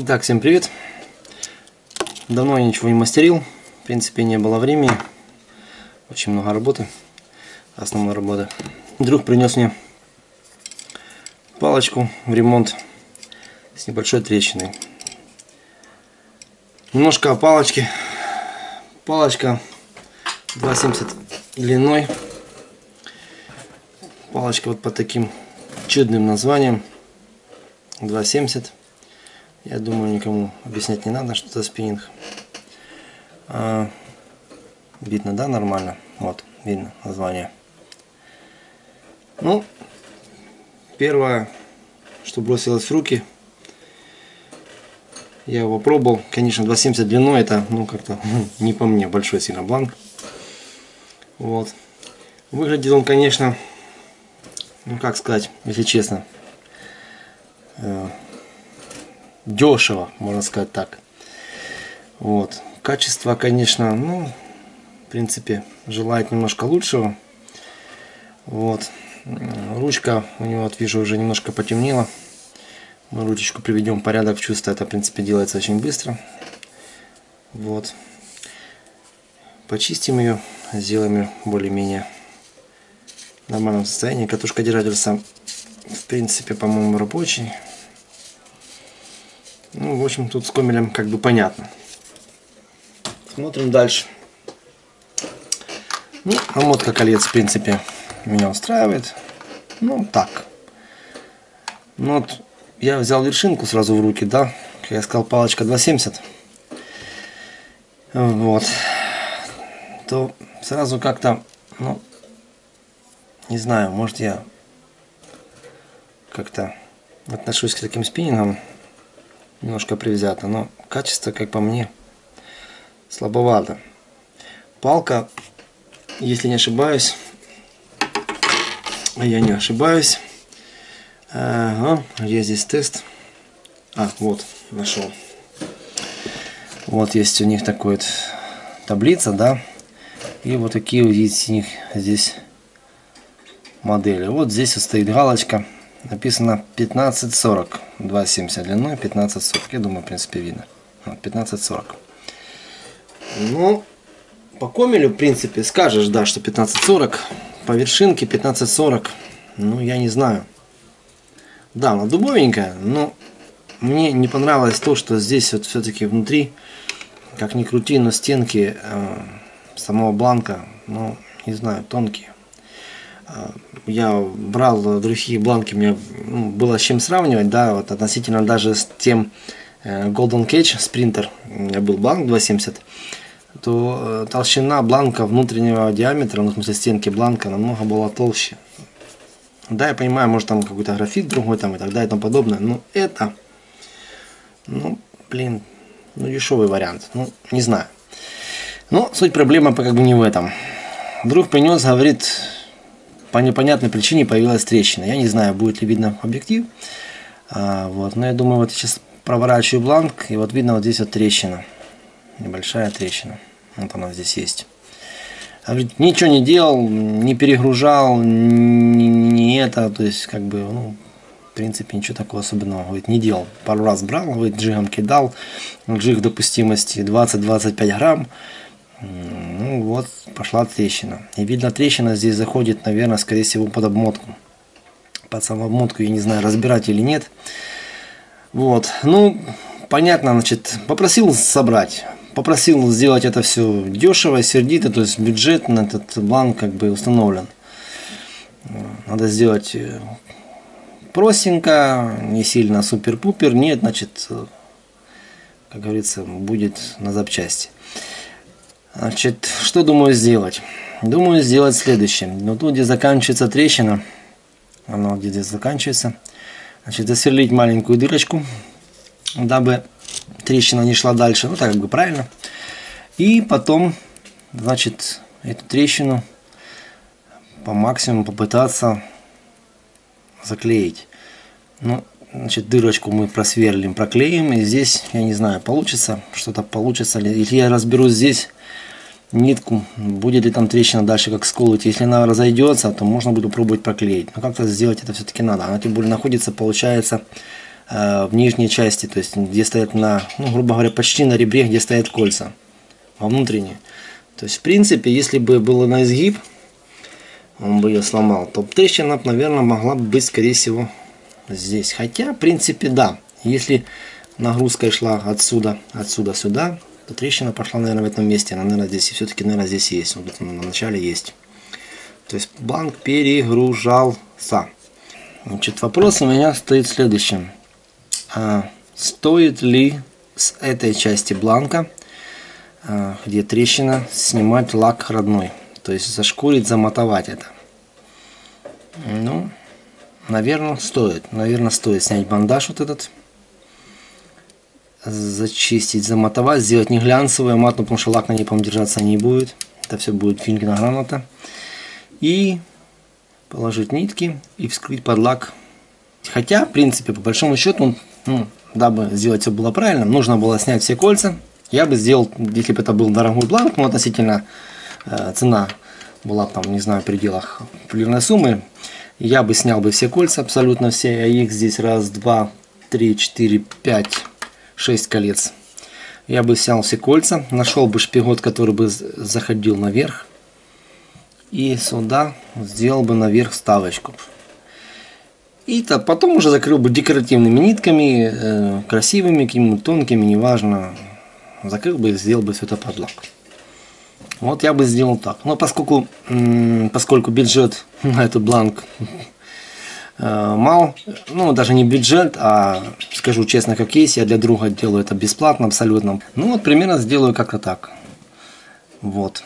Итак, всем привет. Давно я ничего не мастерил. В принципе, не было времени. Очень много работы. Основной работы. Друг принес мне палочку в ремонт с небольшой трещиной. Немножко о палочке. Палочка 2,70 длиной. Палочка вот под таким чудным названием 2,70 я думаю, никому объяснять не надо, что это спиннинг. А, видно, да, нормально? Вот, видно название. Ну, первое, что бросилось в руки, я его пробовал. Конечно, 2,70 длиной, это, ну, как-то не по мне, большой сильно бланк. Вот. Выглядит он, конечно, ну, как сказать, если честно, э, дешево, можно сказать так. Вот. Качество, конечно, ну, в принципе, желает немножко лучшего. Вот. Ручка у него, вот вижу, уже немножко потемнела. Мы ручечку приведем в порядок в чувство. Это, в принципе, делается очень быстро. Вот. Почистим ее, сделаем ее более-менее в нормальном состоянии. Катушка держатель сам, в принципе, по-моему, рабочий. Ну, в общем, тут с комелем как бы понятно. Смотрим дальше. Ну, намотка колец, в принципе, меня устраивает. Ну, так. Ну, вот я взял вершинку сразу в руки, да. Как я сказал, палочка 2,70. Вот. То сразу как-то, ну, не знаю, может я как-то отношусь к таким спиннингам немножко привзято, но качество, как по мне, слабовато. Палка, если не ошибаюсь, я не ошибаюсь, ага, где здесь тест? А, вот, нашел. Вот есть у них такой вот таблица, да, и вот такие есть у них здесь модели. Вот здесь вот стоит галочка написано 1540 2,70 длиной 1540 я думаю в принципе видно. 1540 ну по комелю в принципе скажешь да что 1540 по вершинке 1540 ну я не знаю. Да она дубовенькая но мне не понравилось то что здесь вот все-таки внутри как ни крути но стенки э, самого бланка ну не знаю тонкие я брал другие бланки, мне ну, было с чем сравнивать, да, вот относительно даже с тем э, Golden Cage Sprinter, у меня был бланк 270, то э, толщина бланка внутреннего диаметра, ну, в смысле стенки бланка, намного была толще. Да, я понимаю, может там какой-то графит другой там и так далее и тому подобное, но это, ну, блин, ну, дешевый вариант, ну, не знаю. Но суть проблемы как бы не в этом. Друг принес, говорит, по непонятной причине появилась трещина. Я не знаю, будет ли видно объектив. А, вот, но я думаю, вот сейчас проворачиваю бланк, и вот видно вот здесь вот трещина. Небольшая трещина. Вот она здесь есть. А говорит, ничего не делал, не перегружал, не, не это, то есть как бы, ну, в принципе, ничего такого особенного, говорит, не делал. Пару раз брал, говорит, джигом кидал, джиг допустимости 20-25 грамм, ну вот, пошла трещина. И видно, трещина здесь заходит, наверное, скорее всего, под обмотку. Под саму обмотку, я не знаю, разбирать или нет. Вот, ну, понятно, значит, попросил собрать. Попросил сделать это все дешево, сердито, то есть бюджет на этот бланк как бы установлен. Надо сделать э, простенько, не сильно супер-пупер. Нет, значит, э, как говорится, будет на запчасти. Значит, что думаю сделать? Думаю сделать следующее. Но тут, где заканчивается трещина, оно где здесь заканчивается, значит, засверлить маленькую дырочку, дабы трещина не шла дальше, ну так как бы правильно. И потом, значит, эту трещину по максимуму попытаться заклеить. Ну, значит, дырочку мы просверлим, проклеим, и здесь, я не знаю, получится, что-то получится ли. Или я разберу здесь нитку, будет ли там трещина дальше как сколоть. Если она разойдется, то можно будет попробовать проклеить. Но как-то сделать это все-таки надо. Она тем более находится, получается, э, в нижней части, то есть где стоят на, ну, грубо говоря, почти на ребре, где стоят кольца, во внутренней. То есть, в принципе, если бы было на изгиб, он бы ее сломал, то трещина, наверное, могла бы быть, скорее всего, здесь. Хотя, в принципе, да. Если нагрузка шла отсюда, отсюда сюда, то трещина пошла, наверное, в этом месте. Она, наверное, здесь, все-таки, наверное, здесь есть. Вот на начале есть. То есть банк перегружался. Значит, вопрос у меня стоит следующим. А стоит ли с этой части бланка, а, где трещина, снимать лак родной? То есть зашкурить, замотовать это. Ну, наверное, стоит. Наверное, стоит снять бандаж вот этот. Зачистить, замотовать, сделать не глянцевое матно, потому что лак на ней, по держаться не будет. Это все будет финкина грамота и положить нитки и вскрыть под лак. Хотя, в принципе, по большому счету, ну, дабы сделать все было правильно, нужно было снять все кольца. Я бы сделал, если бы это был дорогой бланк, но относительно э, цена была там, не знаю, в пределах определенной суммы, я бы снял бы все кольца, абсолютно все, а их здесь раз, два, три, четыре, пять, шесть колец. Я бы снял все кольца, нашел бы шпигот, который бы заходил наверх, и сюда сделал бы наверх ставочку. И то потом уже закрыл бы декоративными нитками, э, красивыми, какими тонкими, неважно. Закрыл бы и сделал бы все это под лак. Вот я бы сделал так. Но поскольку, поскольку бюджет на этот бланк мал, ну даже не бюджет, а скажу честно как есть, я для друга делаю это бесплатно абсолютно. Ну вот примерно сделаю как-то так. Вот.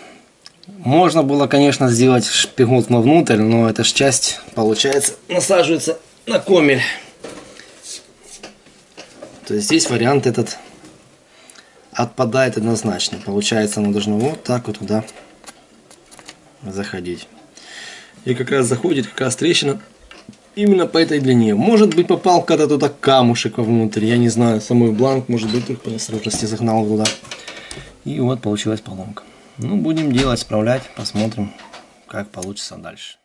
Можно было, конечно, сделать шпигут внутрь, но эта же часть, получается, насаживается на комель. То есть здесь вариант этот отпадает однозначно. Получается, оно должно вот так вот туда заходить. И как раз заходит как раз трещина именно по этой длине. Может быть попал когда-то туда камушек вовнутрь, я не знаю, самой бланк, может быть их по неосторожности загнал туда. И вот получилась поломка. Ну, будем делать, справлять, посмотрим, как получится дальше.